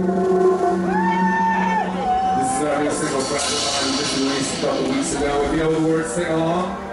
This is our new single, Fragile Mind, just released a couple weeks ago. If you know the words, sing along.